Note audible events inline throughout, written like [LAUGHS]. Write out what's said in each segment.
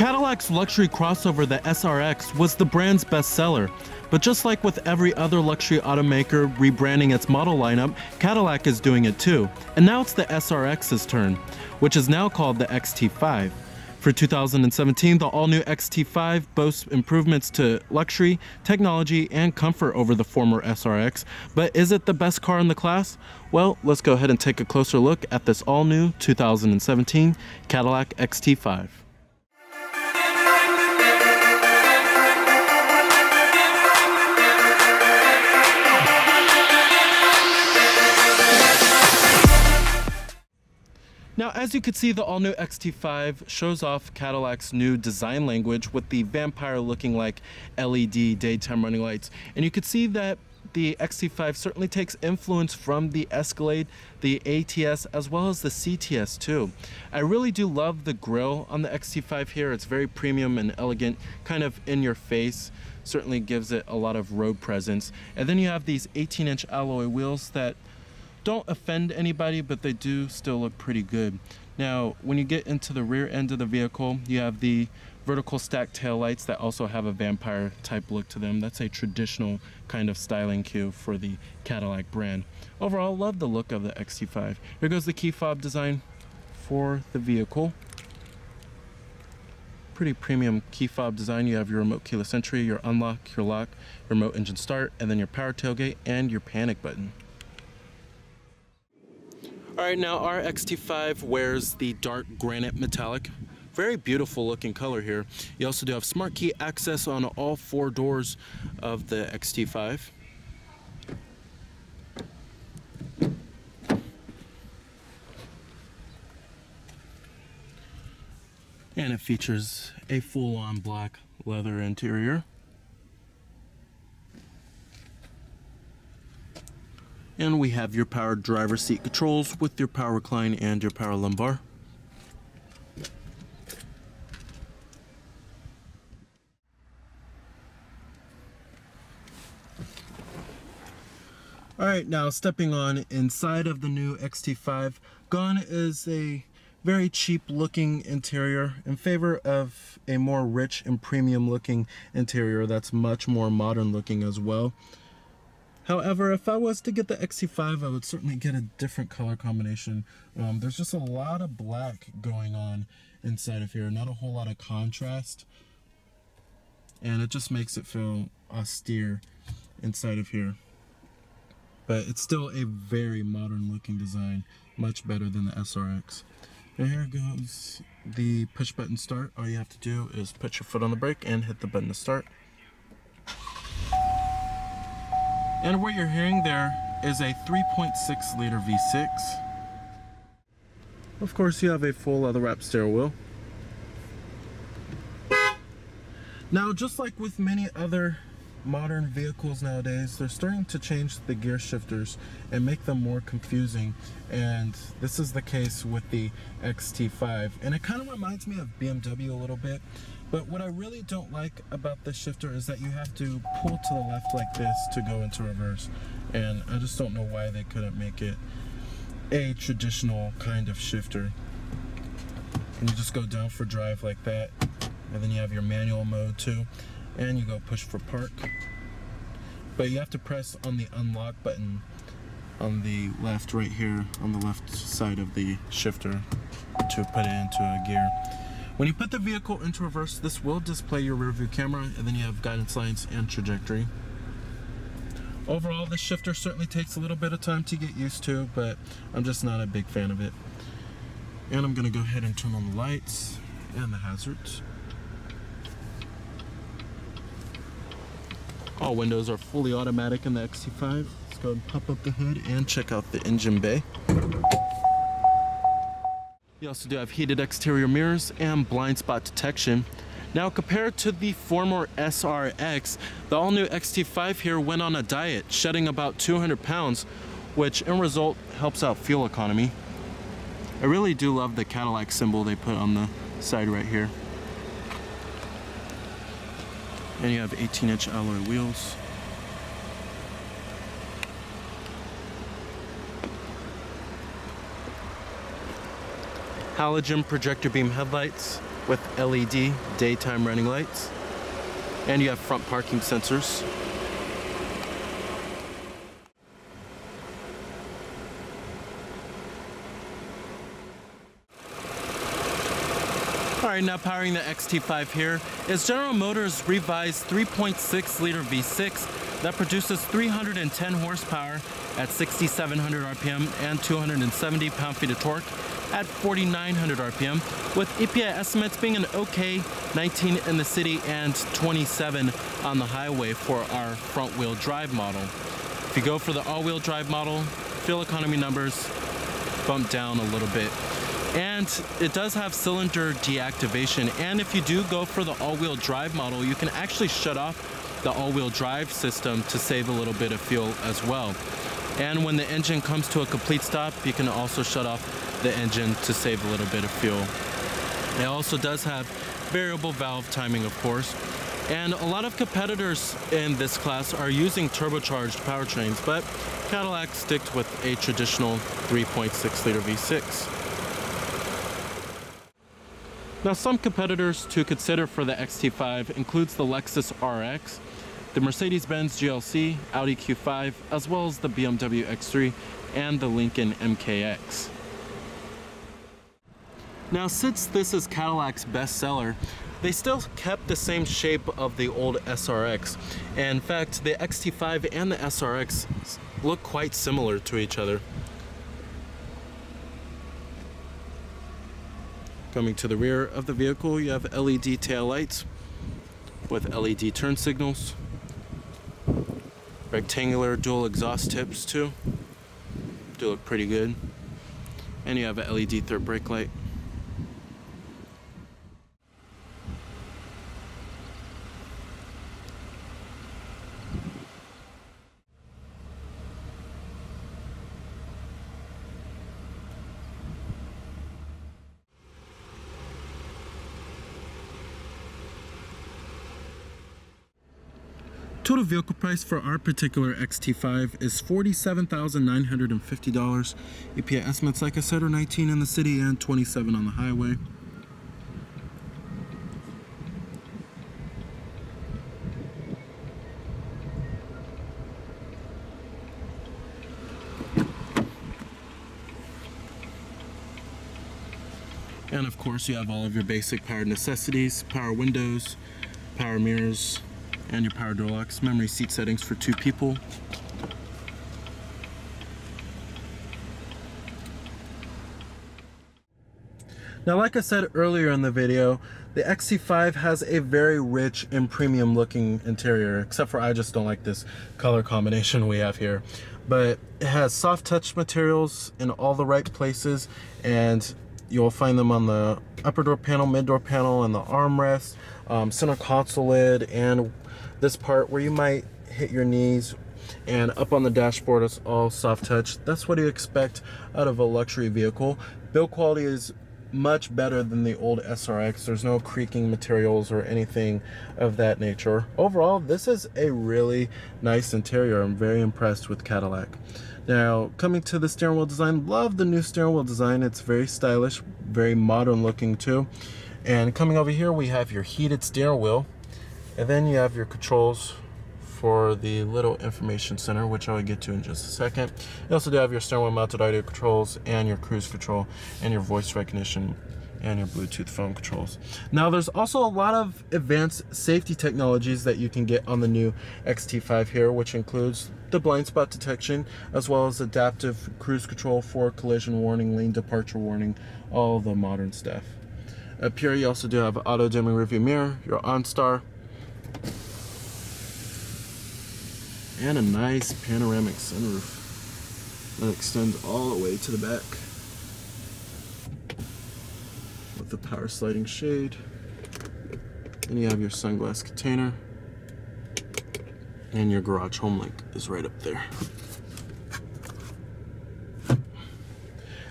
Cadillac's luxury crossover, the SRX, was the brand's bestseller. But just like with every other luxury automaker rebranding its model lineup, Cadillac is doing it too. And now it's the SRX's turn, which is now called the XT5. For 2017, the all-new XT5 boasts improvements to luxury, technology, and comfort over the former SRX. But is it the best car in the class? Well, let's go ahead and take a closer look at this all-new 2017 Cadillac XT5. Now, as you can see, the all-new XT5 shows off Cadillac's new design language with the vampire looking like LED daytime running lights. And you can see that the XT5 certainly takes influence from the Escalade, the ATS, as well as the CTS too. I really do love the grille on the XT5 here. It's very premium and elegant, kind of in your face. Certainly gives it a lot of road presence. And then you have these 18 inch alloy wheels that don't offend anybody, but they do still look pretty good. Now, when you get into the rear end of the vehicle, you have the vertical stack taillights that also have a vampire type look to them. That's a traditional kind of styling cue for the Cadillac brand. Overall, love the look of the XT5. Here goes the key fob design for the vehicle. Pretty premium key fob design. You have your remote keyless entry, your unlock, your lock, your remote engine start, and then your power tailgate and your panic button. All right, now our XT5 wears the dark granite metallic. Very beautiful looking color here. You also do have smart key access on all four doors of the XT5. And it features a full-on black leather interior. And we have your power driver seat controls with your power recline and your power lumbar. Alright, now stepping on inside of the new XT5, gone is a very cheap looking interior in favor of a more rich and premium looking interior that's much more modern looking as well. However, if I was to get the XT5, I would certainly get a different color combination. Um, there's just a lot of black going on inside of here, not a whole lot of contrast. And it just makes it feel austere inside of here. But it's still a very modern looking design, much better than the SRX. And here goes the push button start. All you have to do is put your foot on the brake and hit the button to start. And what you're hearing there is a 3.6 liter V6. Of course, you have a full leather wrap steering wheel. Now, just like with many other modern vehicles nowadays, they're starting to change the gear shifters and make them more confusing. And this is the case with the XT5. And it kind of reminds me of BMW a little bit. But what I really don't like about this shifter is that you have to pull to the left like this to go into reverse. And I just don't know why they couldn't make it a traditional kind of shifter. And you just go down for drive like that. And then you have your manual mode too and you go push for park. But you have to press on the unlock button on the left right here on the left side of the shifter to put it into a gear. When you put the vehicle into reverse, this will display your rear view camera and then you have guidance lines and trajectory. Overall, this shifter certainly takes a little bit of time to get used to, but I'm just not a big fan of it. And I'm gonna go ahead and turn on the lights and the hazards. All windows are fully automatic in the XT5. Let's go and pop up the hood and check out the engine bay. You also do have heated exterior mirrors and blind spot detection. Now compared to the former SRX, the all new XT5 here went on a diet, shedding about 200 pounds, which in result helps out fuel economy. I really do love the Cadillac symbol they put on the side right here. And you have 18 inch alloy wheels. Halogen projector beam headlights with LED daytime running lights. And you have front parking sensors. All right, now powering the XT5 here is General Motors' revised 3.6 liter V6 that produces 310 horsepower at 6,700 RPM and 270 pound-feet of torque at 4,900 RPM, with EPA estimates being an okay 19 in the city and 27 on the highway for our front-wheel drive model. If you go for the all-wheel drive model, fuel economy numbers bump down a little bit and it does have cylinder deactivation and if you do go for the all-wheel drive model you can actually shut off the all-wheel drive system to save a little bit of fuel as well and when the engine comes to a complete stop you can also shut off the engine to save a little bit of fuel. It also does have variable valve timing of course. And a lot of competitors in this class are using turbocharged powertrains but Cadillac sticked with a traditional 3.6 liter V6 now some competitors to consider for the XT5 includes the Lexus RX, the Mercedes-Benz GLC, Audi Q5, as well as the BMW X3 and the Lincoln MKX. Now since this is Cadillac's bestseller, they still kept the same shape of the old SRX. And in fact, the XT5 and the SRX look quite similar to each other. Coming to the rear of the vehicle, you have LED tail lights with LED turn signals. Rectangular dual exhaust tips too. Do look pretty good. And you have a LED third brake light. Total vehicle price for our particular XT5 is $47,950. EPA estimates, like I said, are 19 in the city and 27 on the highway. And of course you have all of your basic power necessities, power windows, power mirrors, and your power door locks. Memory seat settings for two people. Now, like I said earlier in the video, the XT5 has a very rich and premium looking interior, except for I just don't like this color combination [LAUGHS] we have here. But it has soft touch materials in all the right places, and you'll find them on the upper door panel, mid door panel, and the armrest, um, center console lid, and this part where you might hit your knees and up on the dashboard it's all soft touch. That's what you expect out of a luxury vehicle. Build quality is much better than the old SRX there's no creaking materials or anything of that nature. Overall this is a really nice interior. I'm very impressed with Cadillac. Now coming to the steering wheel design love the new steering wheel design. It's very stylish very modern looking too. And coming over here we have your heated steering wheel and then you have your controls for the little information center, which I'll get to in just a second. You also do have your steering wheel mounted audio controls and your cruise control and your voice recognition and your Bluetooth phone controls. Now there's also a lot of advanced safety technologies that you can get on the new XT5 here, which includes the blind spot detection, as well as adaptive cruise control for collision warning, lane departure warning, all the modern stuff. Up here you also do have auto dimming rearview mirror, your OnStar, and a nice panoramic sunroof that extends all the way to the back. With the power sliding shade. Then you have your sunglass container. And your garage home link is right up there.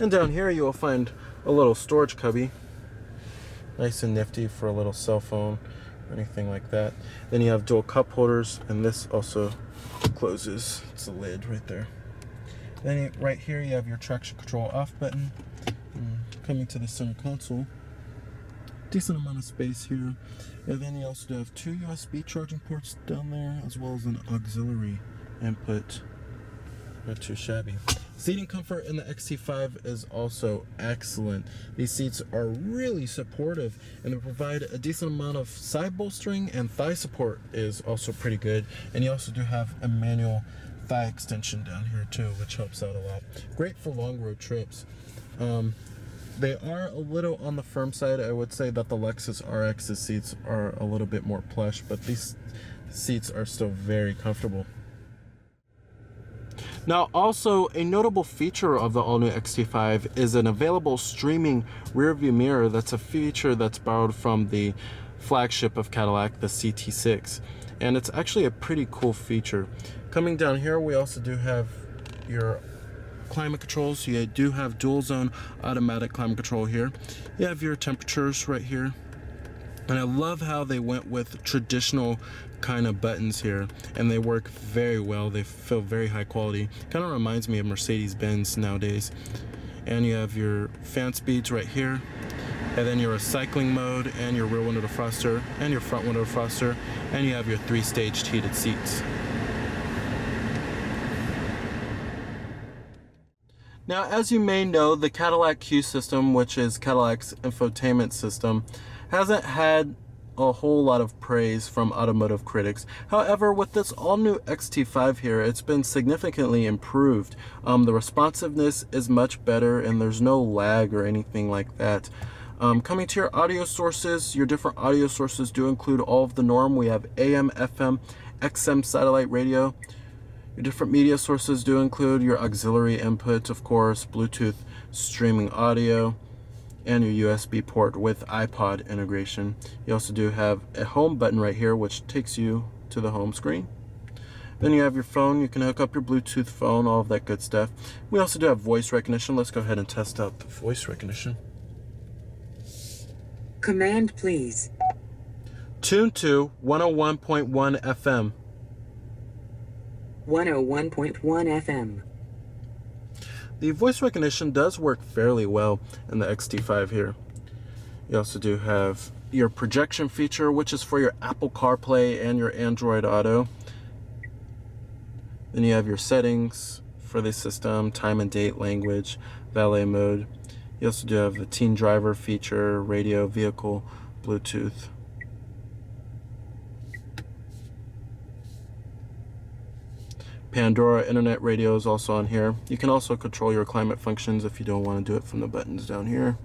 And down here you will find a little storage cubby. Nice and nifty for a little cell phone anything like that. Then you have dual cup holders, and this also closes. It's a lid right there. Then right here you have your traction control off button. Mm, coming to the center console, decent amount of space here. And then you also have two USB charging ports down there, as well as an auxiliary input. Not too shabby. Seating comfort in the XT5 is also excellent. These seats are really supportive and they provide a decent amount of side bolstering and thigh support is also pretty good. And you also do have a manual thigh extension down here too, which helps out a lot. Great for long road trips. Um, they are a little on the firm side. I would say that the Lexus RX's seats are a little bit more plush, but these seats are still very comfortable. Now, also a notable feature of the all-new XT5 is an available streaming rear view mirror. That's a feature that's borrowed from the flagship of Cadillac, the CT6. And it's actually a pretty cool feature. Coming down here, we also do have your climate control. So you do have dual zone automatic climate control here. You have your temperatures right here. And I love how they went with traditional kind of buttons here and they work very well. They feel very high quality. Kind of reminds me of Mercedes-Benz nowadays. And you have your fan speeds right here. And then your recycling mode and your rear window defroster and your front window defroster. And you have your three staged heated seats. Now, as you may know, the Cadillac CUE system, which is Cadillac's infotainment system, hasn't had a whole lot of praise from automotive critics. However, with this all-new XT5 here, it's been significantly improved. Um, the responsiveness is much better and there's no lag or anything like that. Um, coming to your audio sources, your different audio sources do include all of the norm. We have AM, FM, XM satellite radio. Your different media sources do include your auxiliary input, of course, Bluetooth streaming audio, and your USB port with iPod integration. You also do have a home button right here which takes you to the home screen. Then you have your phone, you can hook up your Bluetooth phone, all of that good stuff. We also do have voice recognition. Let's go ahead and test out the voice recognition. Command please. Tune to 101.1 FM. 101.1 FM. The voice recognition does work fairly well in the XT5 here. You also do have your projection feature, which is for your Apple CarPlay and your Android Auto. Then you have your settings for the system, time and date, language, valet mode. You also do have the teen driver feature, radio, vehicle, Bluetooth. Pandora Internet Radio is also on here. You can also control your climate functions if you don't want to do it from the buttons down here.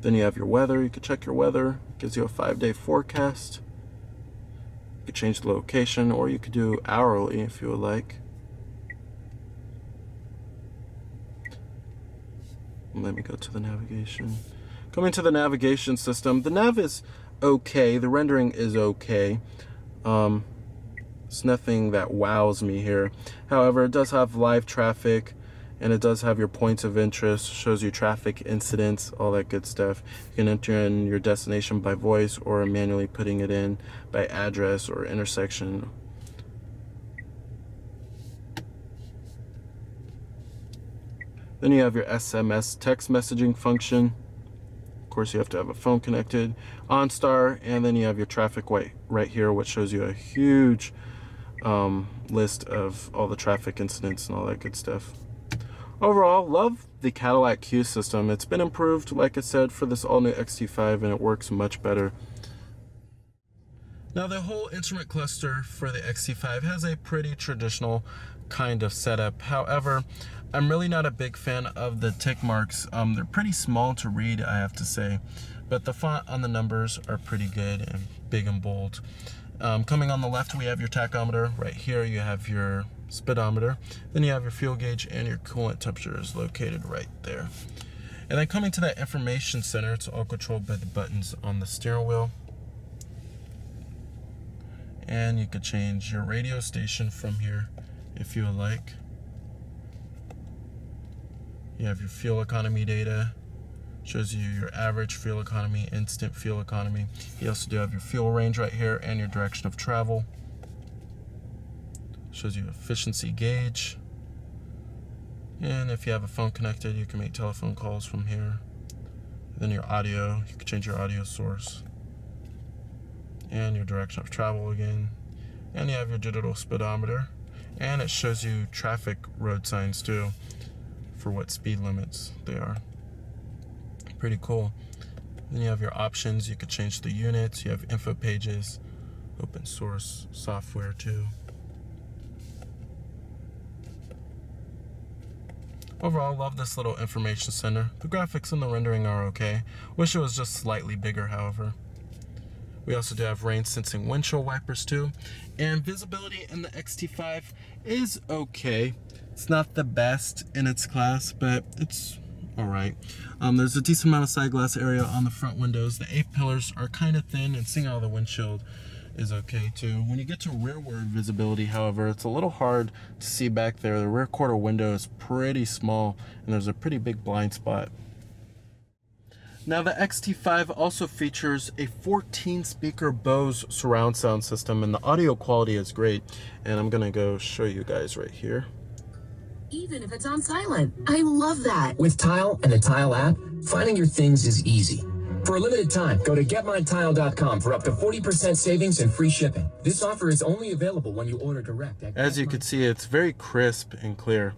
Then you have your weather. You can check your weather. It gives you a five-day forecast. You can change the location or you could do hourly if you would like. Let me go to the navigation. Coming to the navigation system, the nav is okay. The rendering is okay. Um, it's nothing that wows me here. However, it does have live traffic and it does have your points of interest, shows you traffic incidents, all that good stuff. You can enter in your destination by voice or manually putting it in by address or intersection. Then you have your SMS text messaging function. Of course, you have to have a phone connected. OnStar, and then you have your traffic light right here, which shows you a huge um, list of all the traffic incidents and all that good stuff. Overall, love the Cadillac CUE system. It's been improved, like I said, for this all-new XT5 and it works much better. Now the whole instrument cluster for the XT5 has a pretty traditional kind of setup. However, I'm really not a big fan of the tick marks. Um, they're pretty small to read, I have to say, but the font on the numbers are pretty good and big and bold. Um, coming on the left, we have your tachometer. Right here, you have your speedometer. Then you have your fuel gauge and your coolant temperature is located right there. And then coming to that information center, it's all controlled by the buttons on the steering wheel. And you could change your radio station from here if you like. You have your fuel economy data, shows you your average fuel economy, instant fuel economy. You also do have your fuel range right here and your direction of travel. Shows you efficiency gauge. And if you have a phone connected, you can make telephone calls from here. Then your audio, you can change your audio source. And your direction of travel again. And you have your digital speedometer. And it shows you traffic road signs too for what speed limits they are. Pretty cool. Then you have your options. You could change the units. You have info pages, open source software too. Overall, I love this little information center. The graphics and the rendering are okay. Wish it was just slightly bigger, however. We also do have rain sensing windshield wipers too. And visibility in the XT5 is okay. It's not the best in its class, but it's all right. Um, there's a decent amount of side glass area on the front windows. The A-pillars are kind of thin and seeing out of the windshield is okay too. When you get to rearward visibility, however, it's a little hard to see back there. The rear quarter window is pretty small and there's a pretty big blind spot. Now the XT5 also features a 14 speaker Bose surround sound system and the audio quality is great. And I'm gonna go show you guys right here. Even if it's on silent. I love that. With Tile and the Tile app, finding your things is easy. For a limited time, go to getmytile.com for up to 40% savings and free shipping. This offer is only available when you order direct. As you can see, it's very crisp and clear,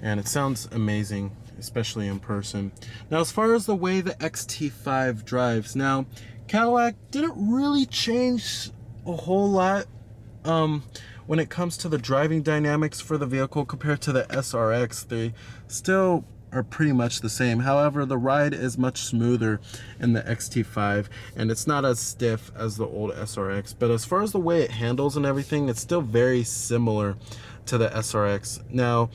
and it sounds amazing, especially in person. Now, as far as the way the XT5 drives, now, Cadillac didn't really change a whole lot um, when it comes to the driving dynamics for the vehicle compared to the SRX. They still are pretty much the same. However, the ride is much smoother in the XT5 and it's not as stiff as the old SRX. But as far as the way it handles and everything, it's still very similar to the SRX. Now,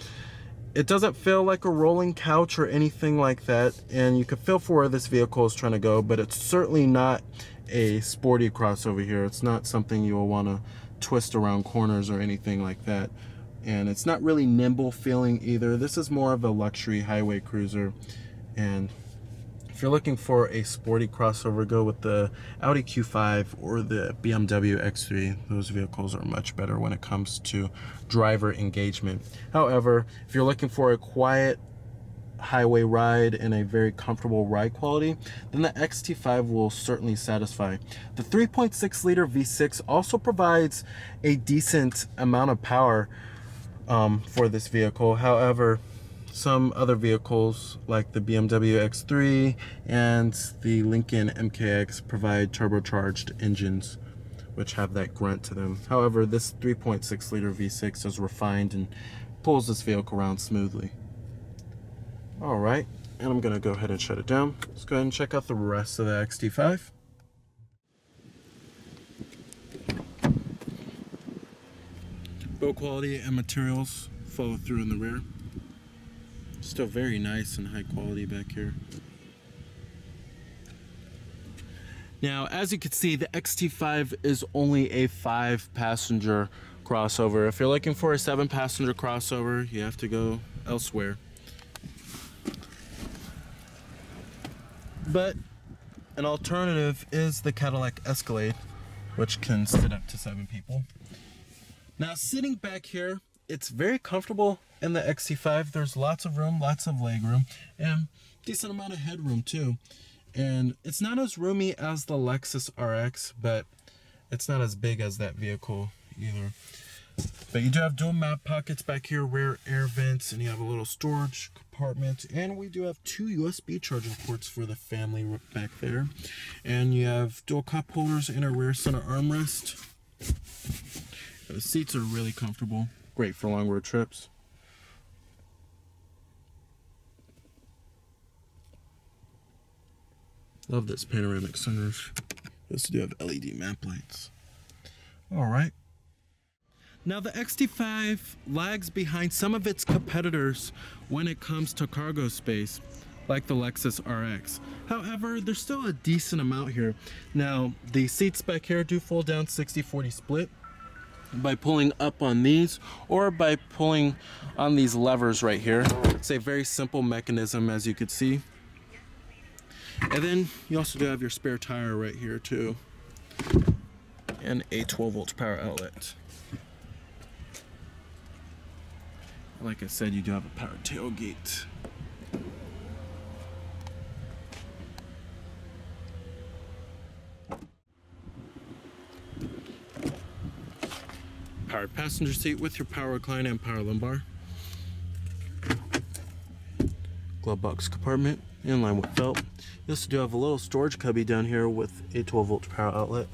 it doesn't feel like a rolling couch or anything like that and you can feel for where this vehicle is trying to go but it's certainly not a sporty crossover here it's not something you'll want to twist around corners or anything like that and it's not really nimble feeling either. This is more of a luxury highway cruiser and if you're looking for a sporty crossover, go with the Audi Q5 or the BMW X3. Those vehicles are much better when it comes to driver engagement. However, if you're looking for a quiet highway ride and a very comfortable ride quality, then the XT5 will certainly satisfy. The 3.6 liter V6 also provides a decent amount of power um, for this vehicle. However, some other vehicles like the BMW X3 and the Lincoln MKX provide turbocharged engines which have that grunt to them. However, this 3.6 liter V6 is refined and pulls this vehicle around smoothly. All right, and I'm gonna go ahead and shut it down. Let's go ahead and check out the rest of the XT5. Build quality and materials follow through in the rear. Still very nice and high quality back here. Now, as you can see, the XT5 is only a five passenger crossover. If you're looking for a seven passenger crossover, you have to go elsewhere. But an alternative is the Cadillac Escalade, which can sit up to seven people. Now sitting back here, it's very comfortable in the XT5. There's lots of room, lots of leg room, and decent amount of headroom too. And it's not as roomy as the Lexus RX, but it's not as big as that vehicle either. But you do have dual map pockets back here, rear air vents, and you have a little storage compartment. And we do have two USB charging ports for the family back there. And you have dual cup holders and a rear center armrest. The seats are really comfortable. Great for long road trips. Love this panoramic sunroof. This do have LED map lights. All right. Now the XT5 lags behind some of its competitors when it comes to cargo space, like the Lexus RX. However, there's still a decent amount here. Now, the seats back here do fold down 60-40 split, by pulling up on these or by pulling on these levers right here. It's a very simple mechanism as you can see. And then you also do have your spare tire right here too. And a 12 volt power outlet. Like I said, you do have a power tailgate. Power passenger seat with your power recline and power lumbar. Glove box compartment in line with belt. You also do have a little storage cubby down here with a 12 volt power outlet.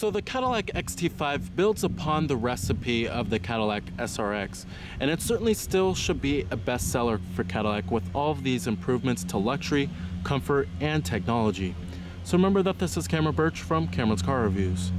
So the Cadillac XT5 builds upon the recipe of the Cadillac SRX, and it certainly still should be a bestseller for Cadillac with all of these improvements to luxury, comfort, and technology. So remember that this is Cameron Birch from Cameron's Car Reviews.